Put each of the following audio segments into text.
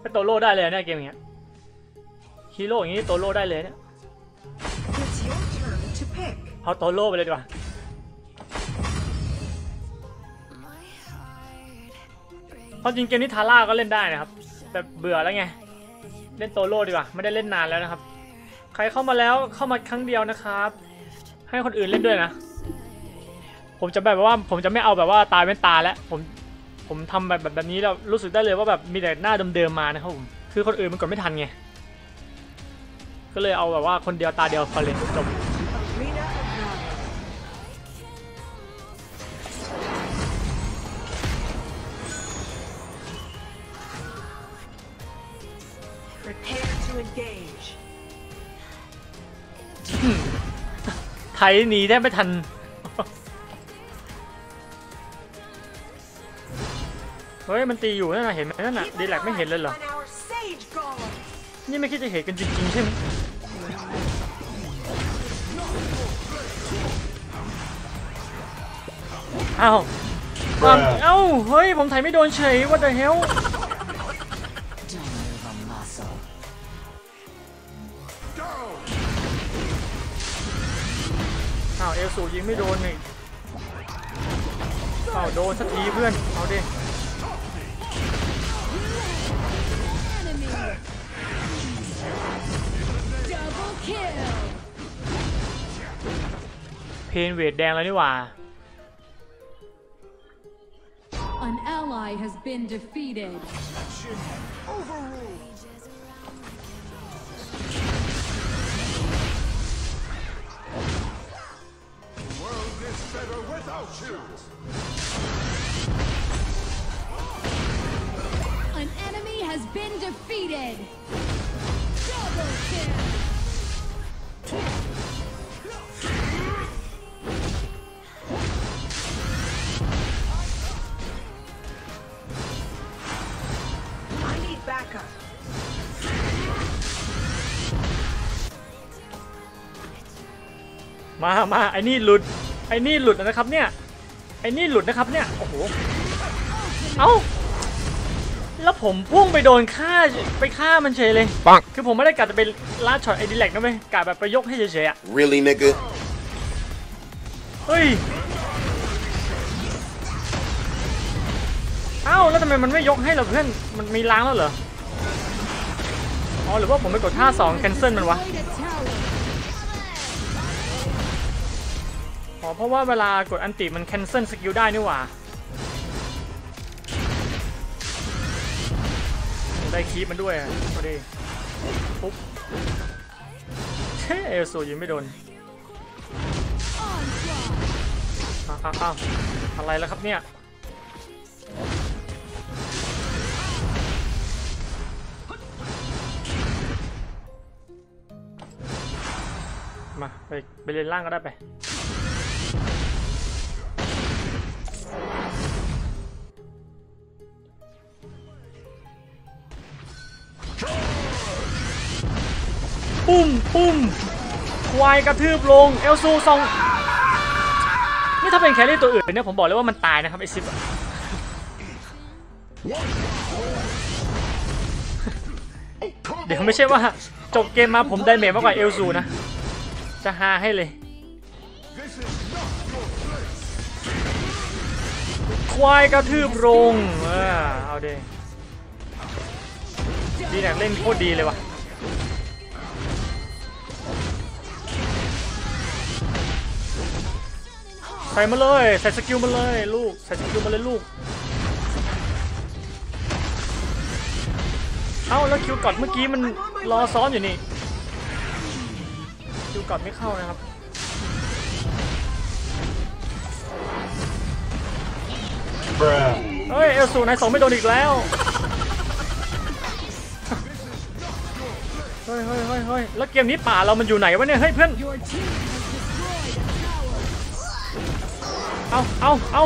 เป็นโตโร่ได้เลยเนี่ยเกมอย่างเงี้ยฮีโร่อย่างงี้โตโร่ได้เลยเนี่ยเอาโตโร่ไปเลยดีกว่าความจริงเกมนี้ทาร่าก็เล่นได้นะครับ แต่เบื่อแล้วไง เล่นโตโร่ดีกว่า ไม่ได้เล่นนานแล้วนะครับ ใครเข้ามาแล้วเข้ามาครั้งเดียวนะครับ ให้คนอื่นเล่นด้วยนะ ผมจะแบบว่าผมจะไม่เอาแบบว่าตายเป็นตาแล้ว ผม ผมทำแบบแบบนี้แล้วรู้สึกได้เลยว่าแบบมีแต่หน้าเดิมๆมานะครับผมคือคนอื่นมันกดไม่ทันไงก็เลยเอาแบบว่าคนเดียวตาเดียวพอเลยจบ Arena of Valor. Prepare to engage. ไทยหนีได้ไม่ทัน เฮ้ยมันตีอยู่นั่นน่ะเห็นไหมนั่นน่ะ Keep ดี an แลกไม่ eye เห็นเลยเหรอ on our Sage Golem. นี่ไม่คิดจะเห็นกันจริงๆใช่ไหมอ้าวอ้าวเอ้าเฮ้ยผมถ่ายไม่โดนเฉย what the hell อ้าวเอลสูยิงไม่โดนนี่อ้าวโดนสักทีเพื่อน เอาดิ เพนเวทแดงแล้วนี่หว่า An ally has been defeated. World is better without you. An enemy has been defeated. มามาไอ้นี่หลุด ไอ้นี่หลุดนะครับเนี่ย ไอ้นี่หลุดนะครับเนี่ย โอ้โห เอ้า แล้วผมพุ่งไปโดนฆ่าไปฆ่ามันเฉยเลย ปัง คือผมไม่ได้กะจะไปล่าช็อตไอ้ดิแลกนะเว้ยกะแบบไปยกให้เฉยๆอะ Really, nigga? เฮ้ย เอ้า แล้วทำไมมันไม่ยกให้เราเพื่อน มันมีล้างแล้วเหรอ อ๋อ หรือว่าผมไปกดท่า2 cancel มันวะ อ๋อเพราะว่าเวลากดอันติมัน cancel สกิลได้นี่หว่า ได้คีปมันด้วยพอดีปุ๊บเอลสูยิงไม่โดนอ้าวอ้าวอ้าวอะไรแล้วครับเนี่ยมาไปไปเรียนล่างก็ได้ไป ปุ้มปุ้มควายกระทืบลง เอลซูส่อง นี่ถ้าเป็นแครี่ตัวอื่นเนี่ยผมบอกเลยว่ามันตายนะครับไอซิปเดี๋ยวไม่ใช่ว่า จบเกมมาผมได้เมจมากกว่าเอลซูนะ จะฮาให้เลย ควายกระทืบรงเออเอาเดดีแนกเล่นโคตรดีเลยว่ะ ใส่มาเลยใส่สกิลมาเลยลูกใส่สกิลมาเลยลูกเอ้าแล้วคิวกอดเมื่อกี้มันรอซ้อนอยู่นี่คิวกอดไม่เข้านะครับเฮ้ยเอลสูนายสองไม่โดนอีกแล้วเฮ้ยเฮ้ยเฮ้ยเฮ้ยแล้วเกมนี้ป่าเรามันอยู่ไหนวะเนี่ยเฮ้ยเพื่อน เอาเอาเอา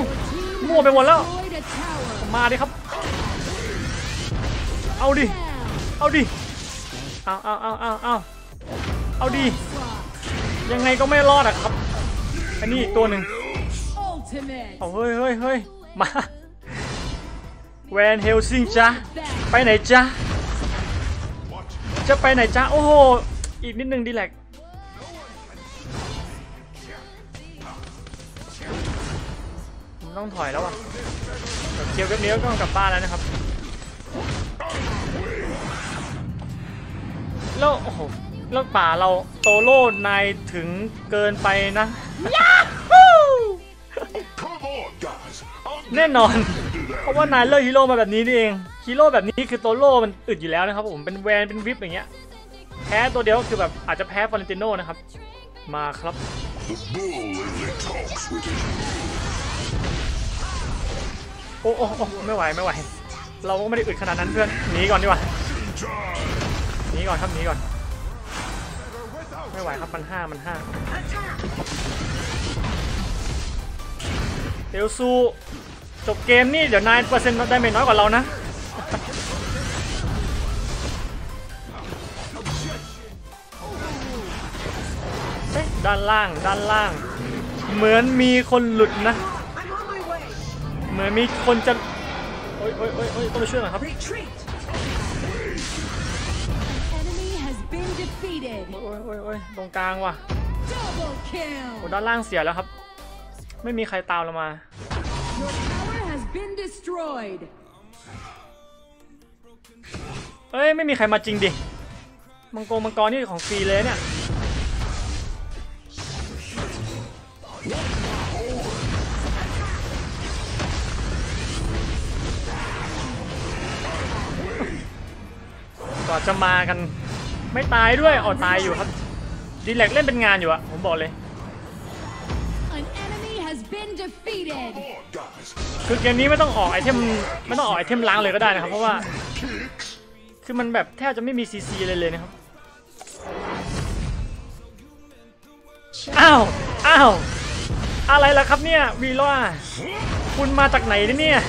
มั่วไปหมดแล้ว Destroyed a tower. มาดิครับ เอาดิ Down. เอาดิ เอาเอาเอาเอาเอาเอาดิ Onslaught. ยังไงก็ไม่รอดอะครับ อันนี้อีกตัวหนึ่ง Ultimate. เอาเฮ้ยเฮ้ยเฮ้ยมาแวนเฮลซิงจ้ะ Back. ไปไหนจ้ะ Ultimate. จะไปไหนจ้าโอ้โห อีกนิดนึงดีแลก ต้องถอยแล้วอะเดี๋ยวเคลียร์เว็บนี้ก็ต้องกลับบ้านแล้วนะครับแล้วโอ้โหแล้วป่าเราโตโร่นายถึงเกินไปนะ Come on, guys. I'm แน่นอน เพราะว่านายเลือกฮีโร่มาแบบนี้นี่เองฮีโร่แบบนี้คือโตโร่มันอึดอยู่แล้วนะครับผมเป็นแวนเป็นวิปอย่างเงี้ยแพ้ตัวเดียวก็คือแบบอาจจะแพ้ฟอร์เรนติโน่นะครับ มาครับ โอ้โอ้โอไม่ไหวไม่ไหว เราก็ไม่ได้อึดขนาดนั้นเพื่อนหนีก่อนดีกว่าหนีก่อนครับหนีก่อน ไม่ไหวครับมันห้ามันห้าเอลซูจบเกมนี่เดี๋ยวนายเปอร์เซ็นต์ได้ไม่น้อยกว่าเรานะด้านล่างด้านล่าง เหมือนมีคนหลุดนะ เหมือนมีคนจะโอ้ยโอ้ยโอ้ยโอ้ยต้องไปช่วยหน่อยครับ Retreat! Enemy has been defeated. โอ้ยโอ้ยโอ้ยตรงกลางว่ะ Double โอ้ kill. ด้านล่างเสียแล้วครับ ไม่มีใครตามเรามา Your tower has been destroyed. เอ้ย ไม่มีใครมาจริงดิ มังกรมังกรนี่ของฟรีเลยเนี่ย กว่าจะมากันไม่ตายด้วยอ๋อตายอยู่ครับดีแลกเล่นเป็นงานอยู่อะผมบอกเลย An enemy has been defeated. on, guys. คือเกมนี้ไม่ต้องออกไอเทมไม่ต้องออกไอเทมล้างเลยก็ได้นะครับ เพราะว่า Kicks. คือมันแบบแทบจะไม่มีซีซีเลยเลยนะครับ อ้าว อ้าว อะไรล่ะครับเนี่ยวีล่าคุณมาจากไหนเนี่ย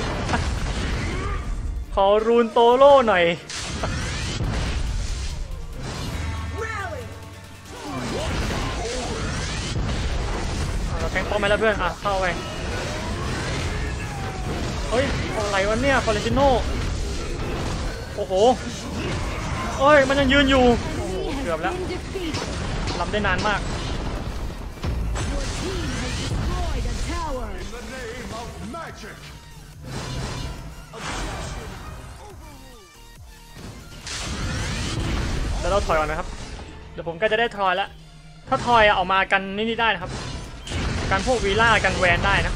ขอรูนโตโร่หน่อยาแทงป้อมไปแล้วเพื่อน อะ เข้าไปเฮ้ย อะไรวะเนี่ยฟอเรนติโนโอ้โหเอ้ย มันยังยืนอยู่ Enemy has Được lắm. been defeated. ลำได้นานมาก Your team has destroyed a tower. In the name of magic. เดี๋ยวเราถอยก่อนนะครับ เดี๋ยวผมก็จะได้ทอยแล้ว ถ้าทอยอออกมากันนี่นี่ได้นะครับ การพวกวีล่ากันแวนได้นะ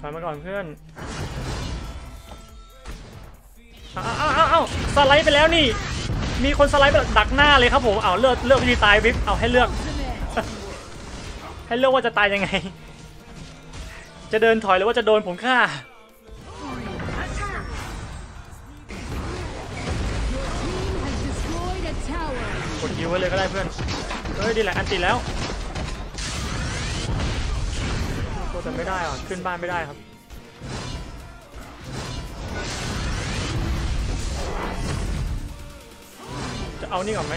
ถอยมาก่อนเพื่อนอ้าวอ้าวอ้าวอ้าสไลด์ไปแล้วนี่ มีคนสไลด์ไปดักหน้าเลยครับผม เอาเลือกเลือกวิธีตายวิปเอาให้เลือก ให้เลือกว่าจะตายยังไง จะเดินถอยหรือว่าจะโดนผมฆ่า กดฮิวไว้เลยก็ได้เพื่อน เฮ้ยดีแหละอันติแล้วโอ้แต่ไม่ได้อะขึ้นบ้านไม่ได้ครับจะเอานี่ก่อนไหม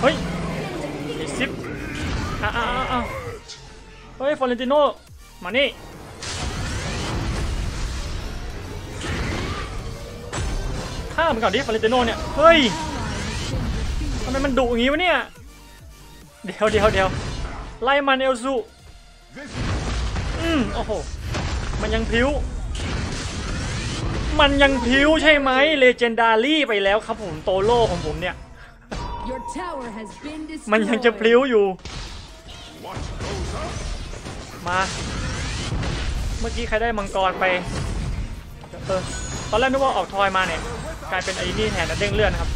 เฮ้ยไอซิปอ้าวอ้าวอ้าวเฮ้ยฟอเรนติโนมานี่ ฆ่ามันก่อนดิฟอเรนติโนเนี่ย เฮ้ยทำไมมันดุอย่างงี้วะเนี่ย เดี๋ยวเดี๋ยวเดี๋ยวไล่มันเอลซู This อืมโอ้โห มันยังพลิ้ว มันยังพลิ้วใช่ไหมเลเจนดารี่ไปแล้วครับผมโตโล่ของผมเนี่ย Your tower has been มันยังจะพ destroyed. ลิ้วอยู่ what goes up มา เมื่อกี้ใครได้มังกรไป เออ ตอนแรกนึกว่าออกทอยมาเนี่ย กลายเป็นไอ้นี่แทนนะเด้งเลื่อนนะครับ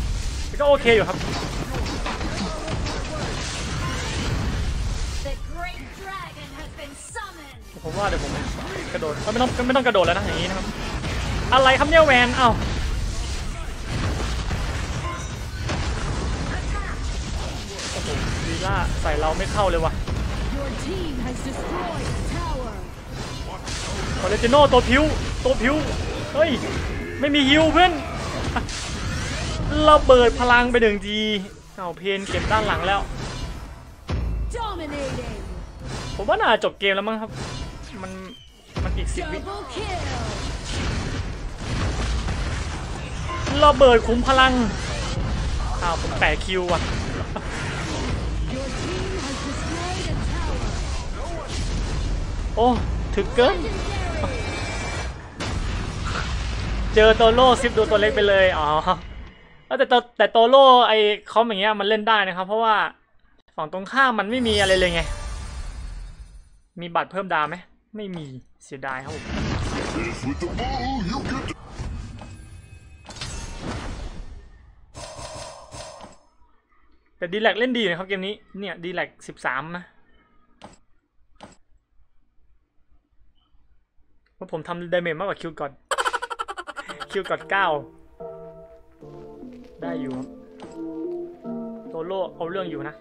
แต่ก็โอเคอยู่ครับ The great dragon has been summoned. ผมว่าเดี๋ยวผมกระโดดเอ้ยไม่ต้องไม่ต้องกระโดดแล้วนะอย่างนี้นะครับ อะไรครับเนี่ยแวนเอ้าโอ้โหวีล่าใส่เราไม่เข้าเลยว่ะ Your team has destroyed a tower. คอเลติโนตัวพิ้วตัวพิ้วเฮ้ยไม่มีฮิวเพื่อน ระเบิดพลังไปหนึ่งทีเอาเพนเก็บด้านหลังแล้ว ผมว่าน่าจบเกมแล้วมั้งครับ มัน มันอีกสิบวิระเบิดคุ้มพลังอ้าวผมแปะคิวอะโอ้ถึกเกินเจอโตโร่ซิปดูตัวเล็กไปเลย อ๋อ แต่โตแต่โตโร่ไอคอมอย่างเงี้ยมันเล่นได้นะครับ เพราะว่าฝั่งตรงข้ามมันไม่มีอะไรเลยไง มีบัตรเพิ่มดาวไหมไม่มีเสียดายครับผมแต่ดีแลกเล่นดีนะครับเกมนี้เนี่ยดีแลกสิบสามนะเพราะผมทำ damage มากกว่าคิวก่อนคิวก่อนเก้า ได้อยู่โซโล่เอาเรื่องอยู่นะ